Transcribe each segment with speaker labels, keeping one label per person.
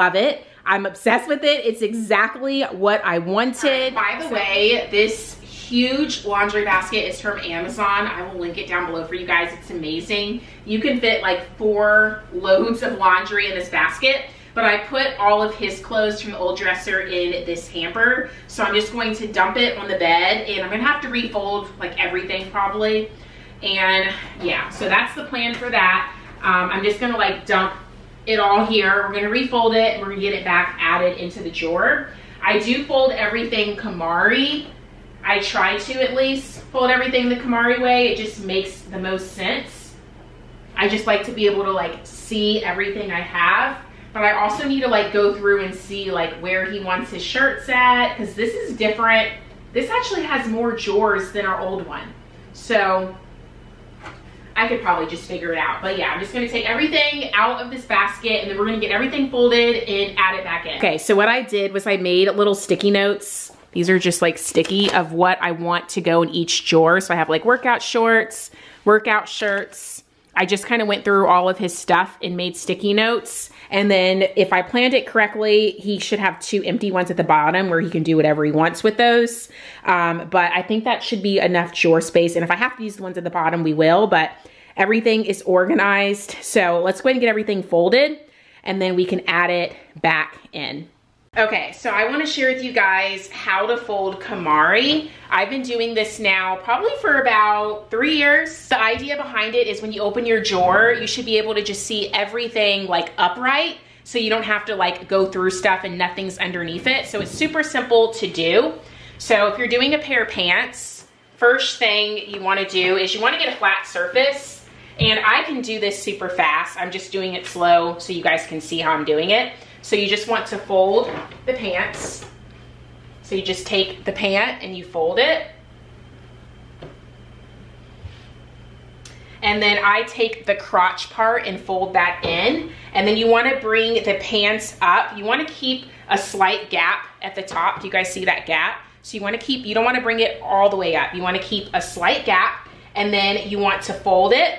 Speaker 1: Love it. I'm obsessed with it. It's exactly what I wanted.
Speaker 2: By the way, this huge laundry basket is from Amazon. I will link it down below for you guys. It's amazing. You can fit like four loads of laundry in this basket but I put all of his clothes from the old dresser in this hamper. So I'm just going to dump it on the bed and I'm gonna have to refold like everything probably. And yeah, so that's the plan for that. Um, I'm just gonna like dump it all here. We're gonna refold it and we're gonna get it back added into the drawer. I do fold everything KonMari. I try to at least fold everything the KonMari way. It just makes the most sense. I just like to be able to like see everything I have but I also need to like go through and see like where he wants his shirts at because this is different. This actually has more drawers than our old one. So I could probably just figure it out. But yeah, I'm just gonna take everything out of this basket and then we're gonna get everything folded and add it back in.
Speaker 1: Okay, so what I did was I made little sticky notes. These are just like sticky of what I want to go in each drawer. So I have like workout shorts, workout shirts. I just kind of went through all of his stuff and made sticky notes and then if I planned it correctly, he should have two empty ones at the bottom where he can do whatever he wants with those. Um, but I think that should be enough drawer space. And if I have to use the ones at the bottom, we will. But everything is organized. So let's go ahead and get everything folded and then we can add it back in. Okay, so I wanna share with you guys how to fold KonMari. I've been doing this now probably for about three years. The idea behind it is when you open your drawer, you should be able to just see everything like upright so you don't have to like go through stuff and nothing's underneath it. So it's super simple to do. So if you're doing a pair of pants, first thing you wanna do is you wanna get a flat surface and I can do this super fast. I'm just doing it slow so you guys can see how I'm doing it. So you just want to fold the pants. So you just take the pant and you fold it. And then I take the crotch part and fold that in. And then you wanna bring the pants up. You wanna keep a slight gap at the top. Do you guys see that gap? So you wanna keep, you don't wanna bring it all the way up. You wanna keep a slight gap and then you want to fold it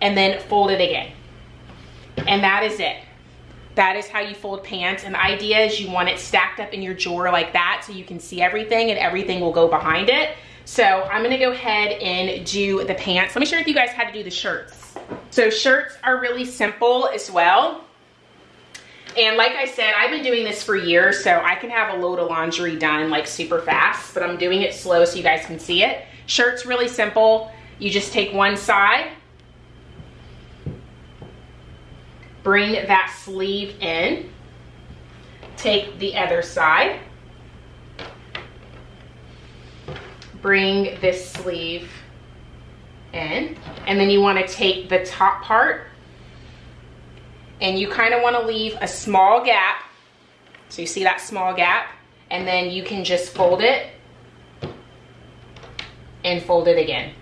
Speaker 1: and then fold it again. And that is it. That is how you fold pants. And the idea is you want it stacked up in your drawer like that so you can see everything and everything will go behind it. So I'm gonna go ahead and do the pants. Let me show you guys how to do the shirts. So shirts are really simple as well. And like I said, I've been doing this for years, so I can have a load of laundry done like super fast, but I'm doing it slow so you guys can see it. Shirt's really simple. You just take one side bring that sleeve in, take the other side, bring this sleeve in, and then you wanna take the top part and you kinda wanna leave a small gap. So you see that small gap, and then you can just fold it and fold it again.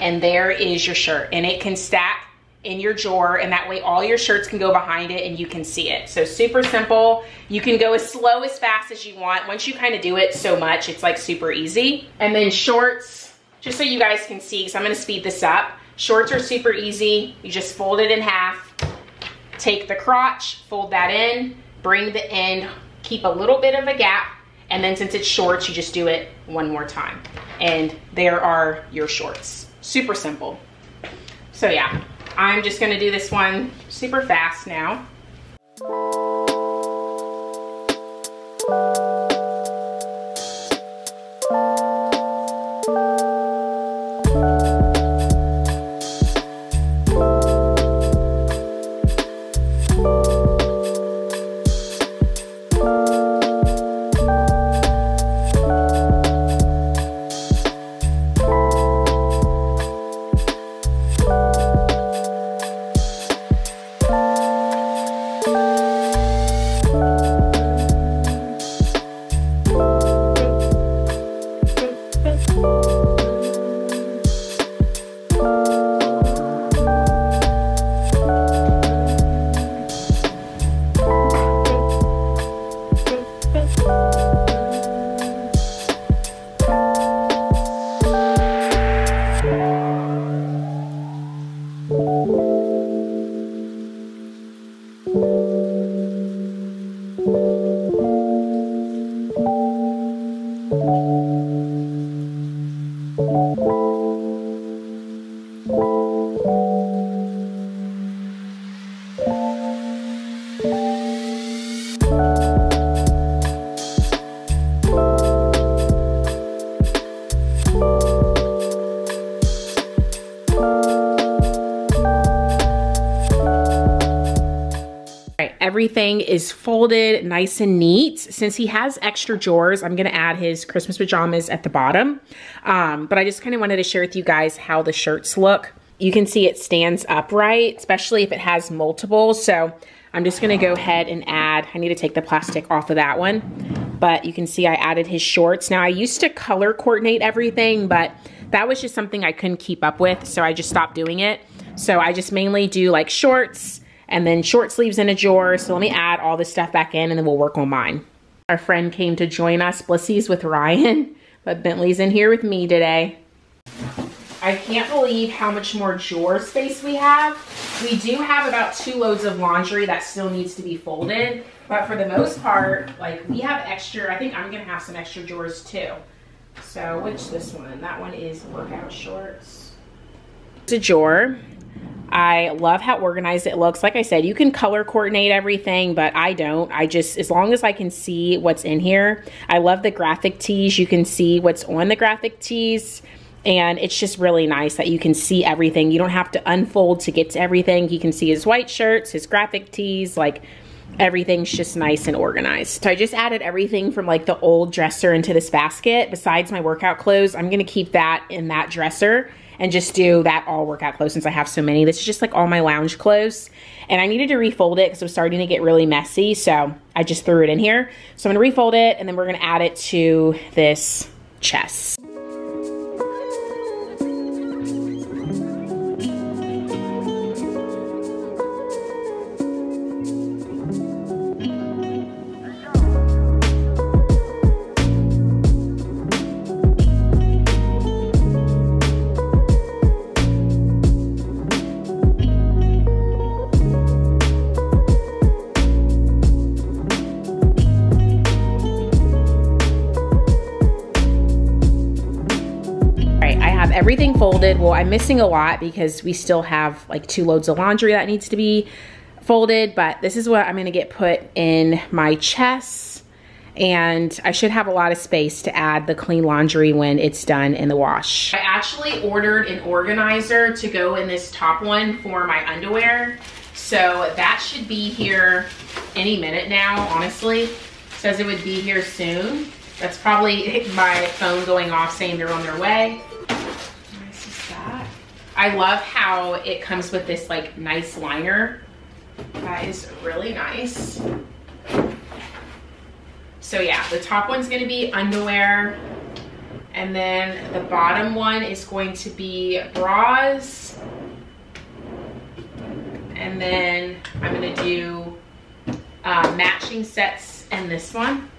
Speaker 1: And there is your shirt. And it can stack in your drawer and that way all your shirts can go behind it and you can see it. So super simple. You can go as slow as fast as you want. Once you kind of do it so much, it's like super easy. And then shorts, just so you guys can see, because I'm gonna speed this up. Shorts are super easy. You just fold it in half, take the crotch, fold that in, bring the end, keep a little bit of a gap, and then since it's shorts, you just do it one more time. And there are your shorts. Super simple. So yeah, I'm just gonna do this one super fast now. Is folded nice and neat. Since he has extra drawers, I'm gonna add his Christmas pajamas at the bottom. Um, but I just kind of wanted to share with you guys how the shirts look. You can see it stands upright, especially if it has multiple. So I'm just gonna go ahead and add, I need to take the plastic off of that one, but you can see I added his shorts. Now I used to color coordinate everything, but that was just something I couldn't keep up with, so I just stopped doing it. So I just mainly do like shorts and then short sleeves in a drawer. So let me add all this stuff back in and then we'll work on mine. Our friend came to join us, Blissies with Ryan, but Bentley's in here with me today. I can't believe how much more drawer space we have. We do have about two loads of laundry that still needs to be folded, but for the most part, like we have extra, I think I'm gonna have some extra drawers too. So which this one? That one is workout shorts. It's a drawer. I love how organized it looks. Like I said, you can color coordinate everything, but I don't. I just, as long as I can see what's in here. I love the graphic tees. You can see what's on the graphic tees. And it's just really nice that you can see everything. You don't have to unfold to get to everything. You can see his white shirts, his graphic tees, like everything's just nice and organized. So I just added everything from like the old dresser into this basket. Besides my workout clothes, I'm gonna keep that in that dresser and just do that all workout clothes since I have so many. This is just like all my lounge clothes. And I needed to refold it because it was starting to get really messy. So I just threw it in here. So I'm gonna refold it and then we're gonna add it to this chest. Everything folded. Well, I'm missing a lot because we still have like two loads of laundry that needs to be folded, but this is what I'm gonna get put in my chest and I should have a lot of space to add the clean laundry when it's done in the wash. I actually ordered an organizer to go in this top one for my underwear. So that should be here any minute now, honestly. says it would be here soon. That's probably my phone going off saying they're on their way. I love how it comes with this like nice liner. That is really nice. So yeah, the top one's gonna be underwear. And then the bottom one is going to be bras. And then I'm gonna do uh, matching sets in this one.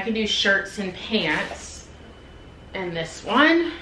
Speaker 1: Can do shirts and pants And this one.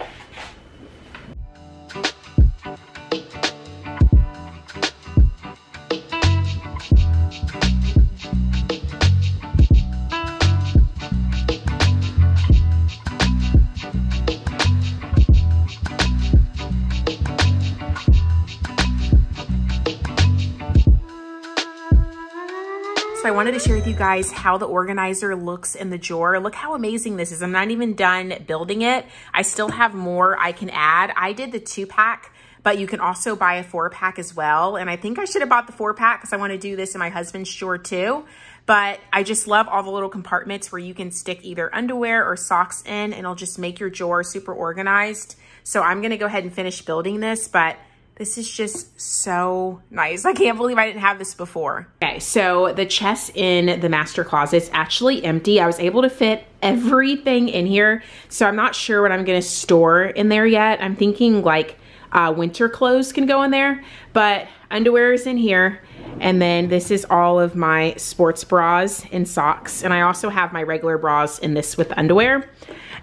Speaker 1: So I wanted to share with you guys how the organizer looks in the drawer. Look how amazing this is. I'm not even done building it. I still have more I can add. I did the two pack, but you can also buy a four pack as well. And I think I should have bought the four pack because I want to do this in my husband's drawer too. But I just love all the little compartments where you can stick either underwear or socks in and it'll just make your drawer super organized. So I'm going to go ahead and finish building this, but this is just so nice. I can't believe I didn't have this before. Okay, so the chest in the master closet is actually empty. I was able to fit everything in here. So I'm not sure what I'm gonna store in there yet. I'm thinking like uh, winter clothes can go in there, but underwear is in here. And then this is all of my sports bras and socks. And I also have my regular bras in this with underwear.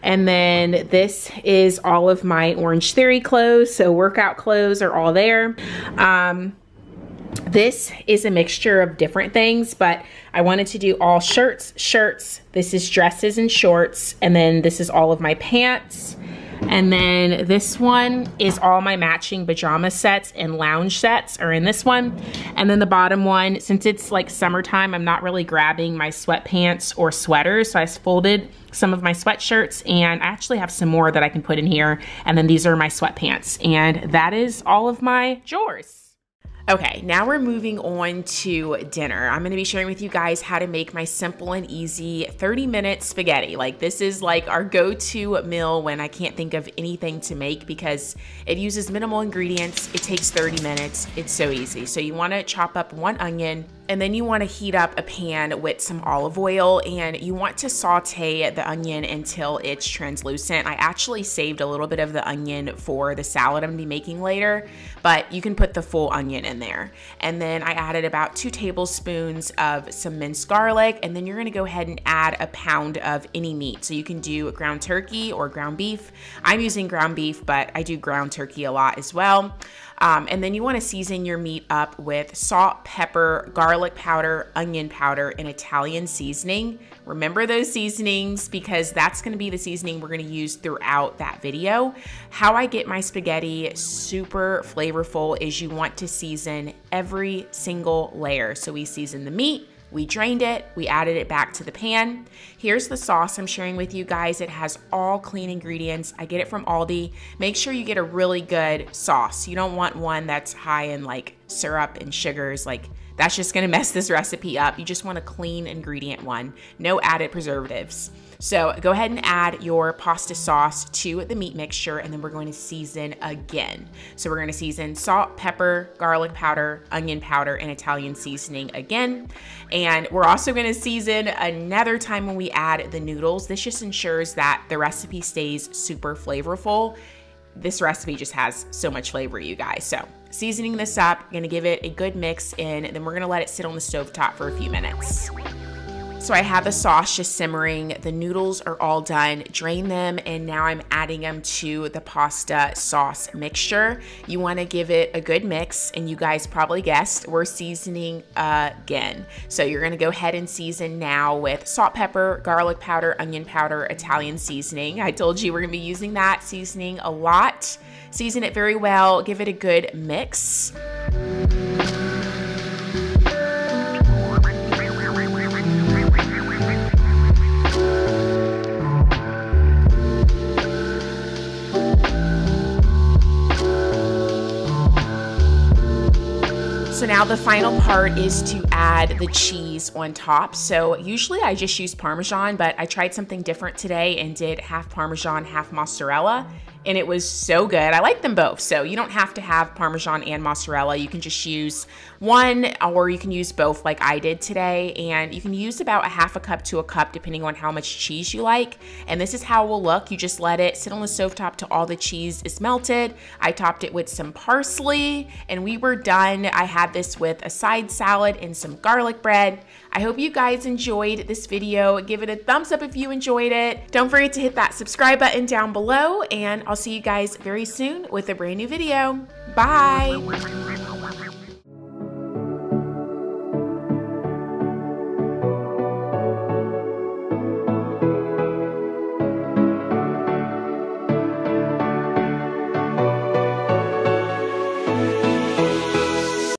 Speaker 1: And then this is all of my Orange Theory clothes. So workout clothes are all there. Um, this is a mixture of different things, but I wanted to do all shirts, shirts. This is dresses and shorts. And then this is all of my pants. And then this one is all my matching pajama sets and lounge sets are in this one. And then the bottom one, since it's like summertime, I'm not really grabbing my sweatpants or sweaters. So I folded some of my sweatshirts and I actually have some more that I can put in here. And then these are my sweatpants. And that is all of my drawers. Okay, now we're moving on to dinner. I'm gonna be sharing with you guys how to make my simple and easy 30 minute spaghetti. Like this is like our go-to meal when I can't think of anything to make because it uses minimal ingredients. It takes 30 minutes. It's so easy. So you wanna chop up one onion, and then you want to heat up a pan with some olive oil and you want to saute the onion until it's translucent. I actually saved a little bit of the onion for the salad I'm going to be making later, but you can put the full onion in there. And then I added about two tablespoons of some minced garlic and then you're going to go ahead and add a pound of any meat. So you can do ground turkey or ground beef. I'm using ground beef, but I do ground turkey a lot as well. Um, and then you want to season your meat up with salt, pepper, garlic powder, onion powder, and Italian seasoning. Remember those seasonings because that's going to be the seasoning we're going to use throughout that video. How I get my spaghetti super flavorful is you want to season every single layer. So we season the meat, we drained it, we added it back to the pan. Here's the sauce I'm sharing with you guys. It has all clean ingredients. I get it from Aldi. Make sure you get a really good sauce. You don't want one that's high in like syrup and sugars. Like that's just gonna mess this recipe up. You just want a clean ingredient one, no added preservatives. So go ahead and add your pasta sauce to the meat mixture and then we're going to season again. So we're going to season salt, pepper, garlic powder, onion powder, and Italian seasoning again. And we're also going to season another time when we add the noodles. This just ensures that the recipe stays super flavorful. This recipe just has so much flavor, you guys. So seasoning this up, gonna give it a good mix in, and then we're gonna let it sit on the stove top for a few minutes. So I have the sauce just simmering. The noodles are all done. Drain them and now I'm adding them to the pasta sauce mixture. You want to give it a good mix and you guys probably guessed we're seasoning again. So you're to go ahead and season now with salt, pepper, garlic powder, onion powder, Italian seasoning. I told you we're to be using that seasoning a lot. Season it very well. Give it a good mix. Now the final part is to add the cheese on top. So usually I just use Parmesan, but I tried something different today and did half Parmesan, half mozzarella and it was so good. I like them both. So you don't have to have Parmesan and mozzarella. You can just use one or you can use both like I did today. And you can use about a half a cup to a cup depending on how much cheese you like. And this is how it will look. You just let it sit on the stove top till all the cheese is melted. I topped it with some parsley and we were done. I had this with a side salad and some garlic bread. I hope you guys enjoyed this video. Give it a thumbs up if you enjoyed it. Don't forget to hit that subscribe button down below and I'll see you guys very soon with a brand new video. Bye.